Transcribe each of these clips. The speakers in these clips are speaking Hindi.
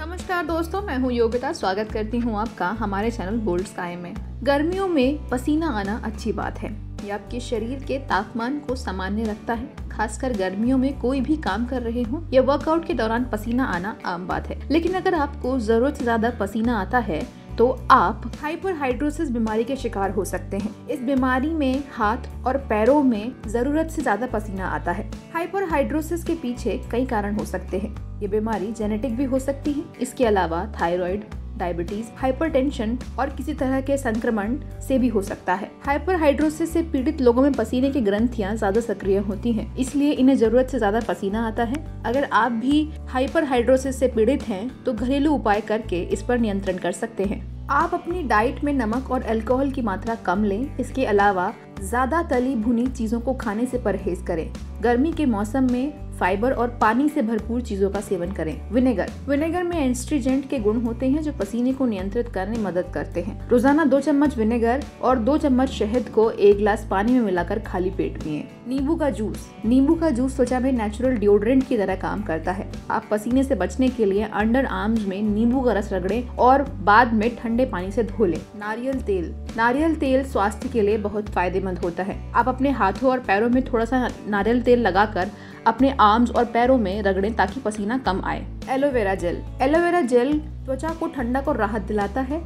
नमस्कार दोस्तों, मैं हूँ योगिता। स्वागत करती हूँ आपका हमारे चैनल बोल्ड स्काई में। गर्मियों में पसीना आना अच्छी बात है। ये आपके शरीर के तापमान को सामान्य रखता है। खासकर गर्मियों में कोई भी काम कर रहे हो, या वर्कआउट के दौरान पसीना आना आम बात है। लेकिन अगर आपको ज़रूरत से ज़्यादा पसीना आता है तो आप हाइपरहाइड्रोसिस बीमारी के शिकार हो सकते हैं। इस बीमारी में हाथ और पैरों में ज़रूरत से ज़्यादा पसीना आता है। हाइपरहाइड्रोसिस के पीछे कई कारण हो सकते हैं। ये बीमारी जेनेटिक भी हो सकती है। इसके अलावा थायराइड डायबिटीज़ हाइपरटेंशन और किसी तरह के संक्रमण से भी हो सकता है। हाइपरहाइड्रोसिस से पीड़ित लोगों में पसीने की ग्रंथियाँ ज़्यादा सक्रिय होती हैं, इसलिए इन्हें ज़रूरत से ज़्यादा पसीना आता है। अगर आप भी हाइपरहाइड्रोसिस से पीड़ित हैं तो घरेलू उपाय करके इस पर नियंत्रण कर सकते हैं। आप अपनी डाइट में नमक और अल्कोहल की मात्रा कम लें, इसके अलावा ज़्यादा तली भुनी चीज़ों को खाने से परहेज करें। गर्मी के मौसम में फाइबर और पानी से भरपूर चीज़ों का सेवन करें। विनेगर। विनेगर में एंस्ट्रीजेंट के गुण होते हैं जो पसीने को नियंत्रित करने में मदद करते हैं। रोज़ाना दो चम्मच विनेगर और दो चम्मच शहद को एक गिलास पानी में मिलाकर खाली पेट पिए। नींबू का जूस। नींबू का जूस त्वचा में नेचुरल डिओड्रेंट की तरह काम करता है। आप पसीने से बचने के लिए अंडर आर्म्स में नींबू का रस रगड़े और बाद में ठंडे पानी से धो लें। नारियल तेल। नारियल तेल स्वास्थ्य के लिए बहुत फ़ायदेमंद होता है। आप अपने हाथों और पैरों में थोड़ा सा नारियल तेल लगाकर अपने आर्म्स और पैरों में रगड़ें ताकि पसीना कम आए। एलोवेरा जेल एलोवेरा जेल त्वचा को ठंडक और राहत दिलाता है।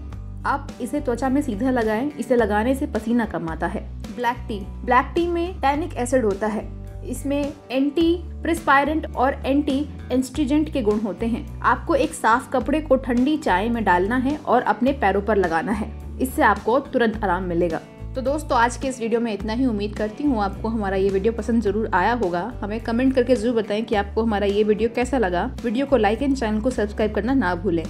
आप इसे त्वचा में सीधा लगाएँ इसे लगाने से पसीना कम आता है। ब्लैक टी ब्लैक टी में टैनिक एसिड होता है। इसमें एंटी प्रिस्पायरेंट और एंटी एंस्ट्रीजेंट के गुण होते हैं। आपको एक साफ़ कपड़े को ठंडी चाय में डालना है और अपने पैरों पर लगाना है। इससे आपको तुरंत आराम मिलेगा। तो दोस्तों, आज के इस वीडियो में इतना ही। उम्मीद करती हूँ आपको हमारा ये वीडियो पसंद ज़रूर आया होगा। हमें कमेंट करके ज़रूर बताएँ कि आपको हमारा ये वीडियो कैसा लगा। वीडियो को लाइक एंड चैनल को सब्सक्राइब करना ना भूलें।